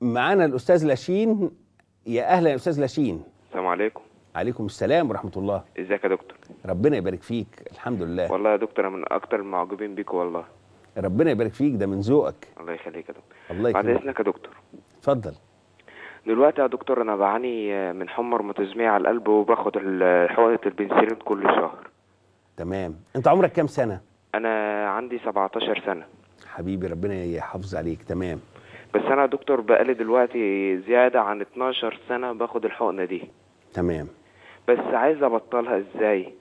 معانا الأستاذ لاشين. يا أهلا يا أستاذ لاشين. السلام عليكم. عليكم السلام ورحمة الله. إزيك يا دكتور؟ ربنا يبارك فيك. الحمد لله. والله يا دكتور أنا من أكتر المعجبين بيك والله. ربنا يبارك فيك. ده من ذوقك. الله يخليك يا دكتور. الله بعد يكرمك إذنك يا دكتور. اتفضل. دلوقتي يا دكتور أنا بعاني من حمى روماتيزمية على القلب وباخد حقنة البنسلين كل شهر. تمام. أنت عمرك كام سنة؟ أنا عندي 17 سنة. حبيبي ربنا يحافظ عليك. تمام. بس أنا يا دكتور بقالي دلوقتي زيادة عن 12 سنة باخد الحقنة دي. تمام. بس عايز أبطلها إزاي؟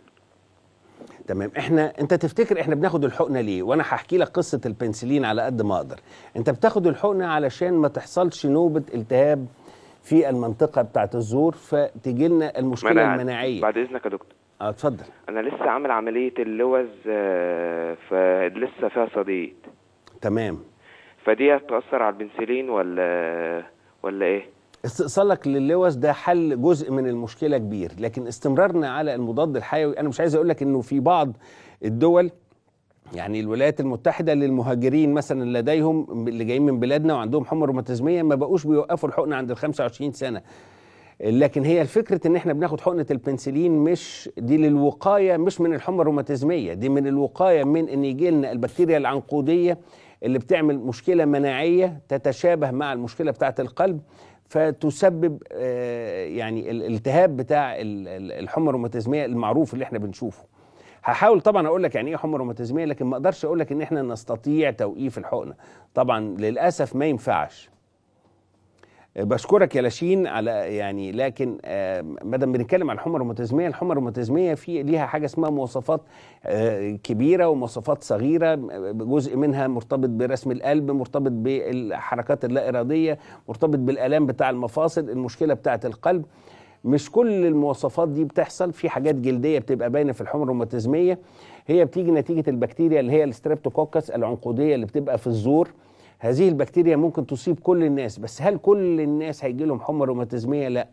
تمام. إحنا أنت تفتكر إحنا بناخد الحقنة ليه؟ وأنا هحكي لك قصة البنسلين على قد ما أقدر. أنت بتاخد الحقنة علشان ما تحصلش نوبة التهاب في المنطقة بتاعه الزور فتجي لنا المشكلة أنا المناعية. بعد إذنك يا دكتور. آه اتفضل. أنا لسه عامل عملية اللوز آه، فلسه فيها صديد. تمام. فدي هتأثر على البنسلين ولا ولا إيه؟ استئصالك للوز ده حل جزء من المشكلة كبير لكن استمرارنا على المضاد الحيوي أنا مش عايز أقول لك إنه في بعض الدول يعني الولايات المتحدة للمهاجرين مثلا لديهم اللي جايين من بلادنا وعندهم حمى روماتيزمية ما بقوش بيوقفوا الحقنة عند ال 25 سنة. لكن هي الفكرة إن إحنا بناخد حقنة البنسلين مش دي للوقاية مش من الحمى الروماتيزمية دي من الوقاية من إن يجي لنا البكتيريا العنقودية اللي بتعمل مشكلة مناعية تتشابه مع المشكلة بتاعة القلب فتسبب آه، يعني الالتهاب بتاع ال- ال- الحمى الروماتيزمية المعروف اللي إحنا بنشوفه. هحاول طبعا أقول لك يعني إيه حمى روماتيزمية لكن ما أقدرش أقول لك إن إحنا نستطيع توقيف الحقنة. طبعا للأسف ما ينفعش. بشكرك يا لاشين على يعني لكن آه، ما دام بنتكلم عن الحمى الروماتيزميه الحمى الروماتيزميه في ليها حاجة اسمها مواصفات آه، كبيرة ومواصفات صغيرة جزء منها مرتبط برسم القلب مرتبط بالحركات اللا اراديه مرتبط بالآلام بتاع المفاصل المشكلة بتاعة القلب. مش كل المواصفات دي بتحصل في حاجات جلدية بتبقى باينة في الحمى الروماتيزميه هي بتيجي نتيجة البكتيريا اللي هي ال streptococcus العنقودية اللي بتبقى في الزور. هذه البكتيريا ممكن تصيب كل الناس بس هل كل الناس هيجي لهم حمى روماتيزمية؟ لا.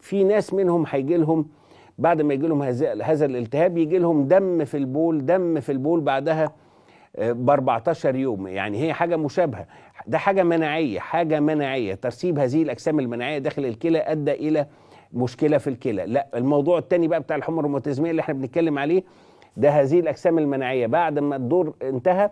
في ناس منهم هيجي لهم بعد ما يجي لهم هذا الالتهاب يجي لهم دم في البول دم في البول بعدها ب 14 يوم. يعني هي حاجة مشابهة. ده حاجة مناعية حاجة مناعية. ترسيب هذه الأجسام المناعية داخل الكلى أدى إلى مشكلة في الكلى. لا الموضوع الثاني بقى بتاع الحمى الروماتيزمية اللي إحنا بنتكلم عليه ده هذه الأجسام المناعية. بعد ما الدور انتهى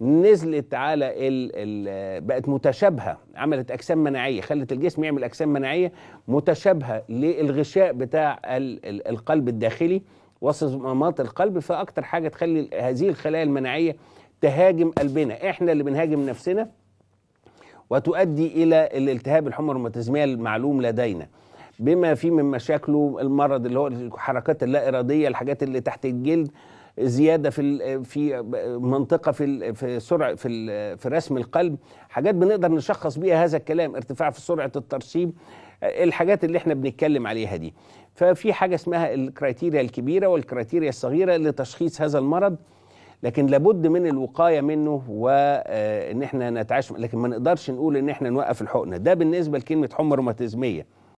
نزلت على ال ال بقت متشابهة عملت أجسام مناعية خلت الجسم يعمل أجسام مناعية متشابهة للغشاء بتاع ال ال القلب الداخلي وصمامات القلب فأكتر حاجة تخلي هذه الخلايا المناعية تهاجم قلبنا. إحنا اللي بنهاجم نفسنا وتؤدي إلى الالتهاب الحمى الروماتيزميه المعلوم لدينا. بما فيه من مشاكله المرض اللي هو الحركات اللا إرادية الحاجات اللي تحت الجلد زيادة في في منطقة في في سرعة في في رسم القلب. حاجات بنقدر نشخص بيها هذا الكلام ارتفاع في سرعة الترسيب الحاجات اللي إحنا بنتكلم عليها دي. ففي حاجة اسمها ال criteria الكبيرة وال criteria الصغيرة لتشخيص هذا المرض. لكن لابد من الوقاية منه وان إحنا نتعايش لكن ما نقدرش نقول إن إحنا نوقف الحقنة. ده بالنسبة لكلمة حمى روماتيزميه